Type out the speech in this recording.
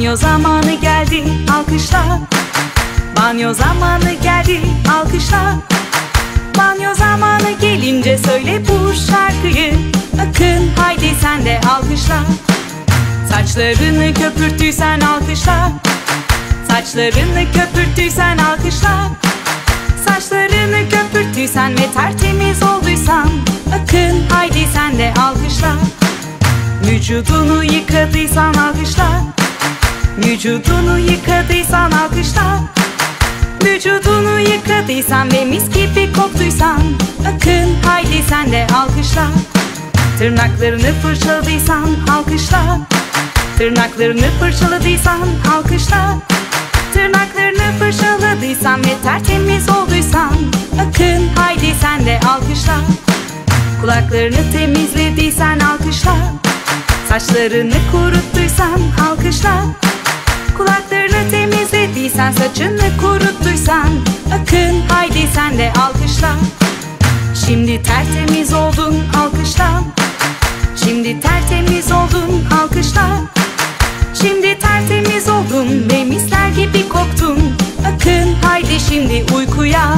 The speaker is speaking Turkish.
Banyo zamanı geldi alkışla. Banyo zamanı geldi alkışla. Banyo zamanı gelince söyle bu şarkıyı. Akın haydi sen de alkışla. Saçlarını köpürttüysen alkışla. Saçlarını köpürttüysen alkışla. Saçlarını köpürttüysen ve tertemiz olduysan. Akın haydi sen de alkışla. Vücudunu yıkadıysan alkışla Vücudunu yıkadıysan alkışla. Vücudunu yıkadıysan ve mis gibi koktuysan Akın haydi sen de alkışla. Tırnaklarını fırçaladıysan alkışla. Tırnaklarını fırçaladıysan alkışla. Tırnaklarını fırçaladıysan ve tertemiz olduysan Akın haydi sen de alkışla. Kulaklarını temizlediysen alkışla. Saçlarını kuruttuysan alkışla Kulaklarını temizlediysen saçını kuruttuysan Akın haydi sen de alkışla. Şimdi tertemiz oldun alkışla. Şimdi tertemiz oldun alkışla. Şimdi tertemiz oldun ve misler gibi koktun. Akın haydi şimdi uykuya